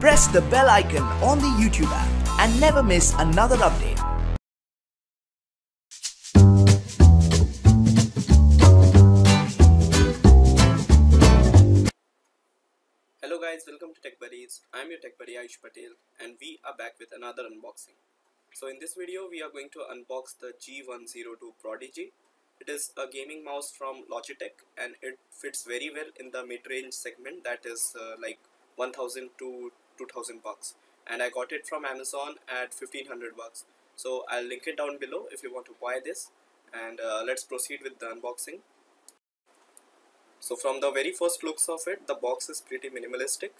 press the bell icon on the YouTube app and never miss another update. Hello guys, welcome to Tech Buddies. I'm your Tech Buddy Ayush Patel and we are back with another unboxing. So in this video we are going to unbox the G102 Prodigy. It is a gaming mouse from Logitech and it fits very well in the mid-range segment that is uh, like 1000 to 2000 bucks and I got it from Amazon at 1500 bucks. So I'll link it down below if you want to buy this and uh, let's proceed with the unboxing. So from the very first looks of it, the box is pretty minimalistic,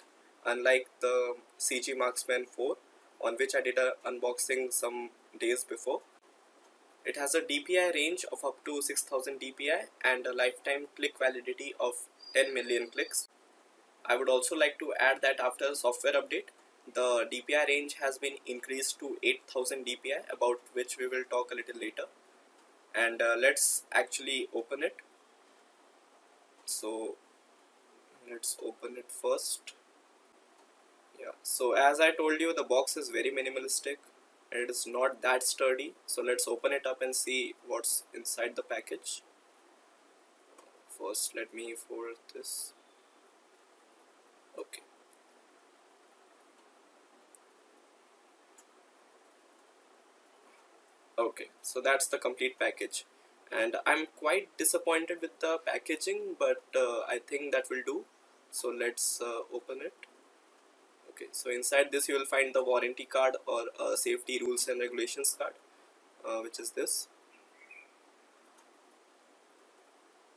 unlike the CG Marksman 4 on which I did an unboxing some days before. It has a DPI range of up to 6000 DPI and a lifetime click validity of 10 million clicks. I would also like to add that after the software update, the DPI range has been increased to 8000 DPI about which we will talk a little later. And uh, let's actually open it. So let's open it first. Yeah so as I told you the box is very minimalistic it is not that sturdy. So let's open it up and see what's inside the package. First let me fold this okay okay so that's the complete package. And I'm quite disappointed with the packaging but uh, I think that will do. So let's uh, open it. Okay so inside this you will find the warranty card or uh, safety rules and regulations card uh, which is this.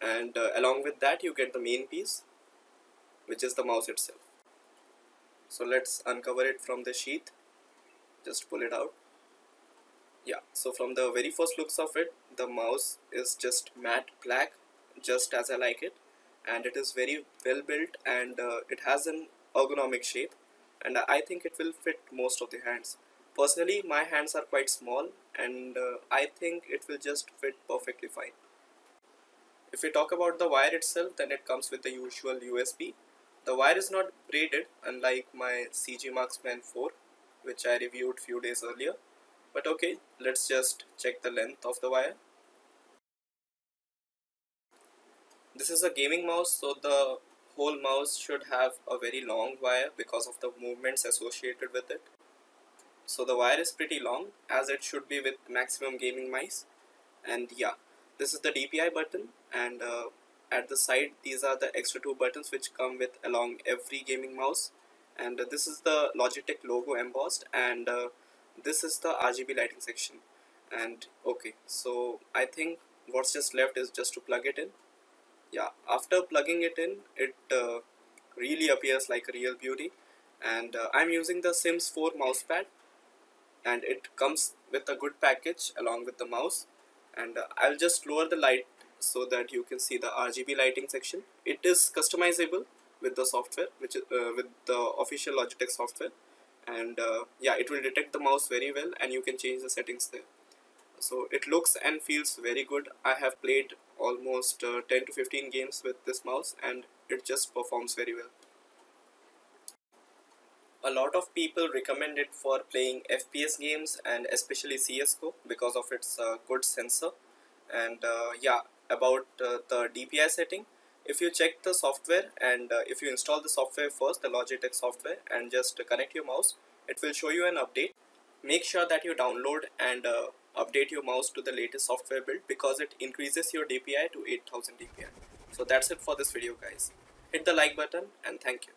And uh, along with that you get the main piece which is the mouse itself. So let's uncover it from the sheath. Just pull it out yeah so from the very first looks of it the mouse is just matte black just as I like it. And it is very well built and uh, it has an ergonomic shape. And I think it will fit most of the hands. Personally my hands are quite small and uh, I think it will just fit perfectly fine. If we talk about the wire itself then it comes with the usual USB the wire is not braided unlike my CG Marksman 4 which I reviewed few days earlier but okay let's just check the length of the wire. This is a gaming mouse so the whole mouse should have a very long wire because of the movements associated with it. So the wire is pretty long as it should be with maximum gaming mice. And yeah this is the DPI button and uh, at the side these are the extra two buttons which come with along every gaming mouse. And uh, this is the Logitech logo embossed and uh, this is the RGB lighting section. And okay so I think what's just left is just to plug it in. Yeah after plugging it in it uh, really appears like a real beauty. And uh, I'm using the Sims 4 mousepad and it comes with a good package along with the mouse. And uh, I'll just lower the light so that you can see the RGB lighting section. It is customizable with the software which is uh, with the official Logitech software and uh, yeah it will detect the mouse very well and you can change the settings there. So it looks and feels very good. I have played almost uh, 10 to 15 games with this mouse and it just performs very well. A lot of people recommend it for playing FPS games and especially CSGO because of its uh, good sensor. And uh, yeah about uh, the DPI setting if you check the software and uh, if you install the software first the Logitech software and just connect your mouse it will show you an update. Make sure that you download and uh, update your mouse to the latest software build because it increases your DPI to 8000 DPI so that's it for this video guys. Hit the like button and thank you